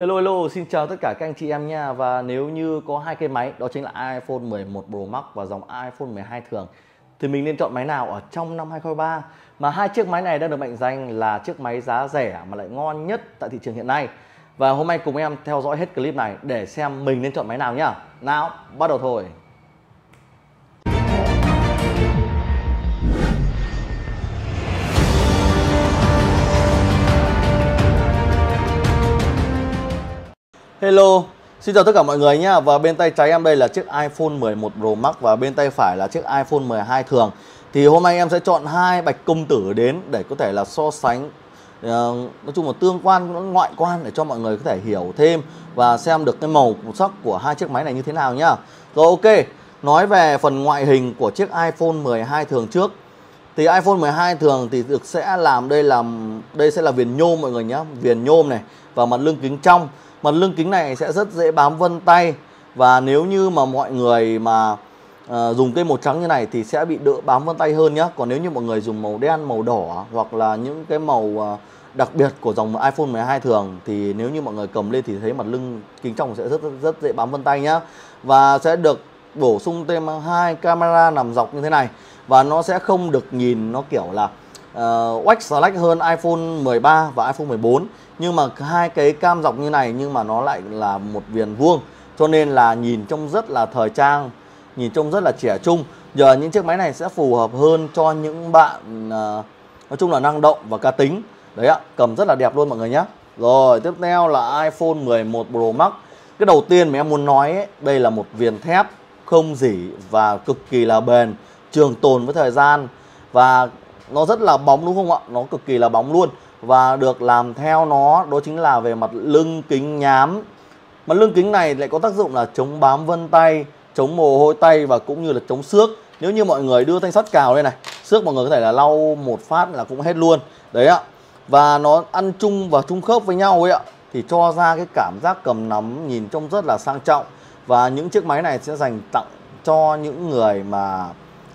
Hello hello, xin chào tất cả các anh chị em nha. Và nếu như có hai cái máy đó chính là iPhone 11 Pro Max và dòng iPhone 12 thường thì mình nên chọn máy nào ở trong năm 2023 mà hai chiếc máy này đang được mệnh danh là chiếc máy giá rẻ mà lại ngon nhất tại thị trường hiện nay. Và hôm nay cùng em theo dõi hết clip này để xem mình nên chọn máy nào nhá. Nào bắt đầu thôi. Hello, xin chào tất cả mọi người nhé Và bên tay trái em đây là chiếc iPhone 11 Pro Max Và bên tay phải là chiếc iPhone 12 thường. Thì hôm nay em sẽ chọn hai bạch công tử đến Để có thể là so sánh uh, Nói chung là tương quan, ngoại quan Để cho mọi người có thể hiểu thêm Và xem được cái màu sắc của hai chiếc máy này như thế nào nhá. Rồi ok, nói về phần ngoại hình của chiếc iPhone 12 thường trước. Thì iPhone 12 thường thì được sẽ làm đây là đây sẽ là viền nhôm mọi người nhé viền nhôm này và mặt lưng kính trong mặt lưng kính này sẽ rất dễ bám vân tay. Và nếu như mà mọi người mà uh, dùng cây màu trắng như này thì sẽ bị đỡ bám vân tay hơn nhé còn nếu như mọi người dùng màu đen màu đỏ hoặc là những cái màu uh, đặc biệt của dòng iPhone 12 thường thì nếu như mọi người cầm lên thì thấy mặt lưng kính trong sẽ rất rất, rất dễ bám vân tay nhá. Và sẽ được bổ sung thêm hai camera nằm dọc như thế này. Và nó sẽ không được nhìn nó kiểu là uh, wax select hơn iPhone 13 và iPhone 14 nhưng mà hai cái cam dọc như này nhưng mà nó lại là một viền vuông. Cho nên là nhìn trông rất là thời trang nhìn trông rất là trẻ trung. Giờ những chiếc máy này sẽ phù hợp hơn cho những bạn uh, nói chung là năng động và cá tính. Đấy ạ cầm rất là đẹp luôn mọi người nhé. Rồi tiếp theo là iPhone 11 Pro Max. Cái đầu tiên mà em muốn nói ấy, đây là một viền thép không dỉ và cực kỳ là bền trường tồn với thời gian. Và nó rất là bóng đúng không ạ? Nó cực kỳ là bóng luôn. Và được làm theo nó, đó chính là về mặt lưng kính nhám. Mặt lưng kính này lại có tác dụng là chống bám vân tay, chống mồ hôi tay và cũng như là chống xước. Nếu như mọi người đưa thanh sắt cào đây này, xước mọi người có thể là lau một phát là cũng hết luôn. Đấy ạ. Và nó ăn chung và chung khớp với nhau ấy ạ, thì cho ra cái cảm giác cầm nắm nhìn trông rất là sang trọng. Và những chiếc máy này sẽ dành tặng cho những người mà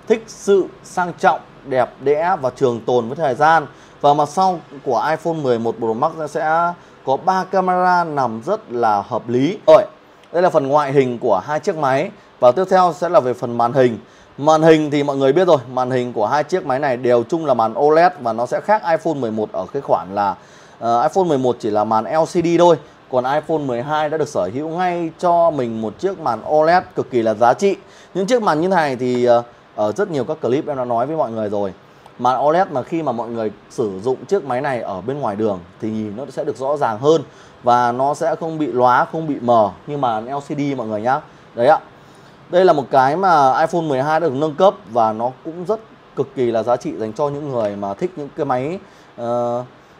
thích sự sang trọng đẹp đẽ và trường tồn với thời gian. Và mặt sau của iPhone 11 Pro Max sẽ có 3 camera nằm rất là hợp lý. Rồi đây là phần ngoại hình của hai chiếc máy. Và tiếp theo sẽ là về phần màn hình. Màn hình thì mọi người biết rồi màn hình của hai chiếc máy này đều chung là màn OLED và nó sẽ khác iPhone 11 ở cái khoản là uh, iPhone 11 chỉ là màn LCD thôi. Còn iPhone 12 đã được sở hữu ngay cho mình một chiếc màn OLED cực kỳ là giá trị. Những chiếc màn như này thì uh, ở rất nhiều các clip em đã nói với mọi người rồi. Màn OLED mà khi mà mọi người sử dụng chiếc máy này ở bên ngoài đường thì nhìn nó sẽ được rõ ràng hơn và nó sẽ không bị lóa không bị mờ như màn LCD mọi người nhá. Đấy ạ. Đây là một cái mà iPhone 12 đã được nâng cấp và nó cũng rất cực kỳ là giá trị dành cho những người mà thích những cái máy uh,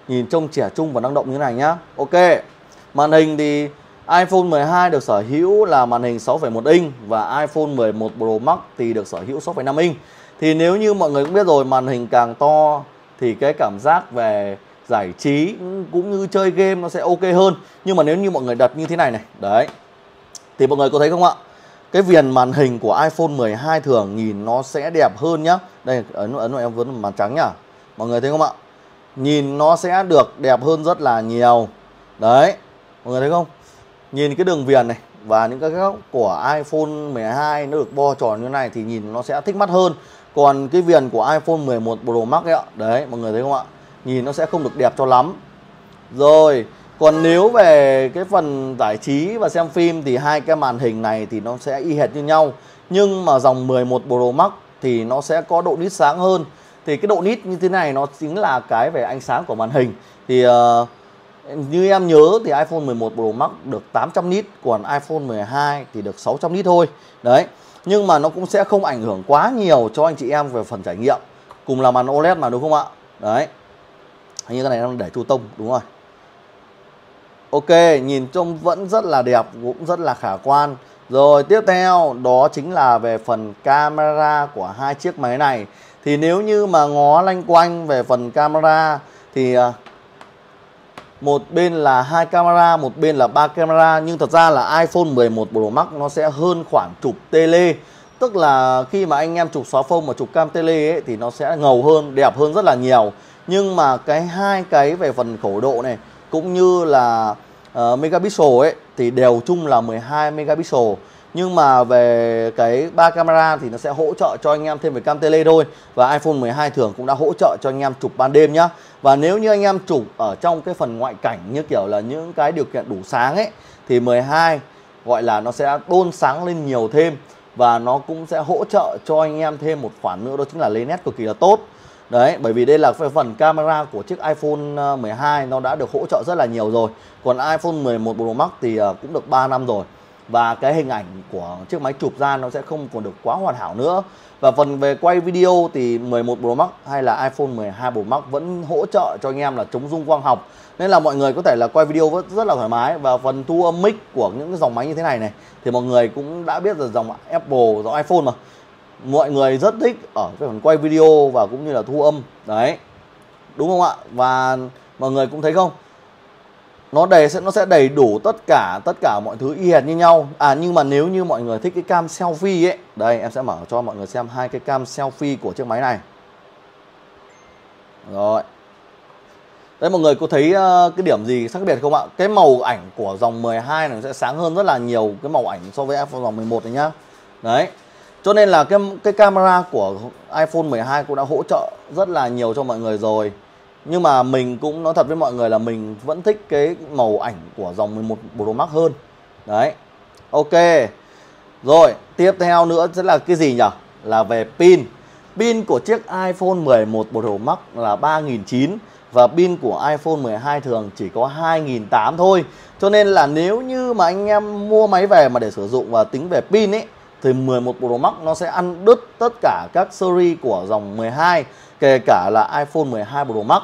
nhìn trông trẻ trung và năng động như này nhá. Ok. Màn hình thì iPhone 12 được sở hữu là màn hình 6,1 inch và iPhone 11 Pro Max thì được sở hữu 6,5 inch. Thì nếu như mọi người cũng biết rồi màn hình càng to thì cái cảm giác về giải trí cũng như chơi game nó sẽ ok hơn. Nhưng mà nếu như mọi người đặt như thế này này, đấy. Thì mọi người có thấy không ạ? Cái viền màn hình của iPhone 12 thường nhìn nó sẽ đẹp hơn nhá. Đây ấn ấn em vẫn màn trắng nhá. Mọi người thấy không ạ? Nhìn nó sẽ được đẹp hơn rất là nhiều. Đấy. Mọi người thấy không? Nhìn cái đường viền này và những cái góc của iPhone 12 nó được bo tròn như này thì nhìn nó sẽ thích mắt hơn. Còn cái viền của iPhone 11 Pro Max ấy ạ đấy mọi người thấy không ạ? Nhìn nó sẽ không được đẹp cho lắm. Rồi còn nếu về cái phần giải trí và xem phim thì hai cái màn hình này thì nó sẽ y hệt như nhau. Nhưng mà dòng 11 Pro Max thì nó sẽ có độ nít sáng hơn. Thì cái độ nít như thế này nó chính là cái về ánh sáng của màn hình. Thì uh, như em nhớ thì iPhone 11 Pro Max được 800 nit còn iPhone 12 thì được 600 nit thôi. Đấy, nhưng mà nó cũng sẽ không ảnh hưởng quá nhiều cho anh chị em về phần trải nghiệm. Cùng là màn OLED mà, đúng không ạ? Đấy. Hình như cái này đang để chu tông, đúng rồi. Ok, nhìn trông vẫn rất là đẹp, cũng rất là khả quan. Rồi, tiếp theo, đó chính là về phần camera của hai chiếc máy này. Thì nếu như mà ngó lanh quanh về phần camera thì à, một bên là hai camera một bên là ba camera. Nhưng thật ra là iPhone 11 Pro Max nó sẽ hơn khoảng chụp tele. Tức là khi mà anh em chụp xóa phông mà chụp cam tele ấy, thì nó sẽ ngầu hơn đẹp hơn rất là nhiều. Nhưng mà cái hai cái về phần khẩu độ này cũng như là uh, megapixel ấy thì đều chung là 12 megapixel. Nhưng mà về cái ba camera thì nó sẽ hỗ trợ cho anh em thêm về cam tele thôi. Và iPhone 12 thường cũng đã hỗ trợ cho anh em chụp ban đêm nhá. Và nếu như anh em chụp ở trong cái phần ngoại cảnh như kiểu là những cái điều kiện đủ sáng ấy thì 12 gọi là nó sẽ đôn sáng lên nhiều thêm. Và nó cũng sẽ hỗ trợ cho anh em thêm một khoản nữa đó chính là lấy nét cực kỳ là tốt. Đấy, bởi vì đây là phần camera của chiếc iPhone ờ, 12 nó đã được hỗ trợ rất là nhiều rồi. Còn iPhone 11 Pro Max thì ờ, cũng được 3 năm rồi. Và cái hình ảnh của chiếc máy chụp ra nó sẽ không còn được quá hoàn hảo nữa. Và phần về quay video thì 11 Pro Max hay là iPhone 12 Pro Max vẫn hỗ trợ cho anh em là chống rung quang học. Nên là mọi người có thể là quay video vẫn rất là thoải mái. Và phần thu âm mic của những cái dòng máy như thế này này thì mọi người cũng đã biết là dòng Apple dòng iPhone mà mọi người rất thích ở cái phần quay video và cũng như là thu âm. Đấy. Đúng không ạ? Và mọi người cũng thấy không? Nó đầy, sẽ, nó sẽ đầy đủ tất cả tất cả mọi thứ y hệt như nhau. À nhưng mà nếu như mọi người thích cái cam selfie ấy, đây, em sẽ mở cho mọi người xem hai cái cam selfie của chiếc máy này. Rồi. Đấy, mọi người có thấy ờ, cái điểm gì khác biệt không ạ? Cái màu ảnh của dòng 12 này sẽ sáng hơn rất là nhiều cái màu ảnh so với iPhone dòng 11 này nhá. Đấy cho nên là cái cái camera của iPhone 12 cũng đã hỗ trợ rất là nhiều cho mọi người rồi. Nhưng mà mình cũng nói thật với mọi người là mình vẫn thích cái màu ảnh của dòng 11 Pro Max hơn. Đấy. Ok. Rồi, tiếp theo nữa sẽ là cái gì nhỉ? Là về pin. Pin của chiếc iPhone 11 Pro Max là 3009 và pin của iPhone 12 thường chỉ có 2008 thôi. Cho nên là nếu như mà anh em mua máy về mà để sử dụng và tính về pin ấy thì 11 Pro Max nó sẽ ăn đứt tất cả các series của dòng 12 kể cả là iPhone 12 Pro Max.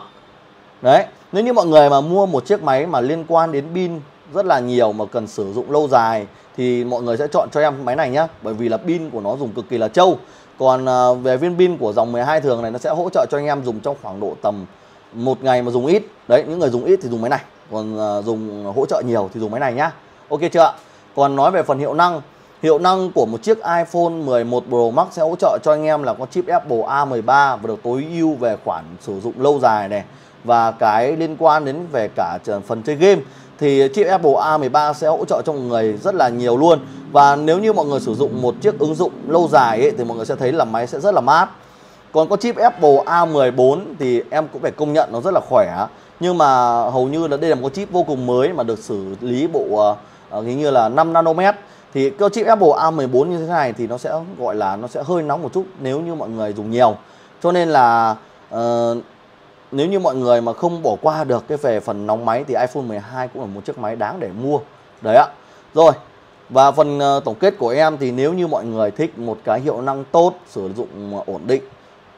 Đấy, nếu như mọi người mà mua một chiếc máy mà liên quan đến pin rất là nhiều mà cần sử dụng lâu dài, thì mọi người sẽ chọn cho em máy này nhá, bởi vì là pin của nó dùng cực kỳ là trâu. Còn à, về viên pin của dòng 12 thường này nó sẽ hỗ trợ cho anh em dùng trong khoảng độ tầm một ngày mà dùng ít. Đấy, những người dùng ít thì dùng máy này, còn à, dùng à, hỗ trợ nhiều thì dùng máy này nhá. Ok chưa ạ? Còn nói về phần hiệu năng Hiệu năng của một chiếc iPhone 11 Pro Max sẽ hỗ trợ cho anh em là có chip Apple A13 và được tối ưu về khoản sử dụng lâu dài này. Và cái liên quan đến về cả phần chơi game thì chip Apple A13 sẽ hỗ trợ cho mọi người rất là nhiều luôn. Và nếu như mọi người sử dụng một chiếc ứng dụng lâu dài ấy, thì mọi người sẽ thấy là máy sẽ rất là mát. Còn có chip Apple A14 thì em cũng phải công nhận nó rất là khỏe. Nhưng mà hầu như là đây là một chip vô cùng mới mà được xử lý bộ uh, hình như là 5 nanomet thì cơ chip Apple A14 như thế này thì nó sẽ gọi là nó sẽ hơi nóng một chút nếu như mọi người dùng nhiều. Cho nên là uh, nếu như mọi người mà không bỏ qua được cái về phần nóng máy thì iPhone 12 cũng là một chiếc máy đáng để mua. Đấy ạ. Rồi và phần uh, tổng kết của em thì nếu như mọi người thích một cái hiệu năng tốt sử dụng ờ, ổn định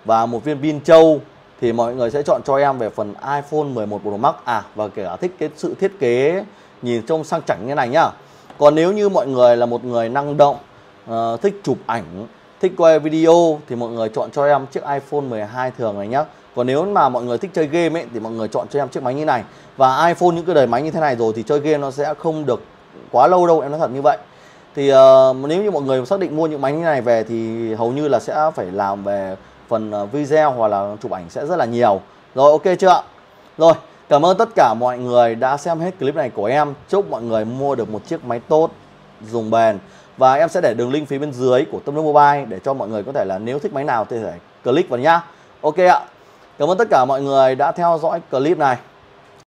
và một viên pin trâu thì mọi người sẽ chọn cho em về phần iPhone 11 Pro Max. À và kể cả thích cái sự thiết kế nhìn trông sang chảnh như này nhá còn nếu như mọi người là một người năng động uh, thích chụp ảnh thích quay video thì mọi người chọn cho em chiếc iPhone 12 thường này nhé còn nếu mà mọi người thích chơi game ấy thì mọi người chọn cho em chiếc máy như này. Và iPhone những cái đời máy như thế này rồi thì chơi game nó sẽ không được quá lâu đâu em nói thật như vậy. Thì uh, nếu như mọi người xác định mua những máy như này về thì hầu như là sẽ phải làm về phần ờ, video hoặc là chụp ảnh sẽ rất là nhiều. Rồi ok chưa ạ? Rồi cảm ơn tất cả mọi người đã xem hết clip này của em. Chúc mọi người mua được một chiếc máy tốt, dùng bền. Và em sẽ để đường link phía bên dưới của Tâm Đức Mobile để cho mọi người có thể là nếu thích máy nào thì thể click vào nhá. Ok ạ. Cảm ơn tất cả mọi người đã theo dõi clip này.